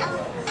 Yeah.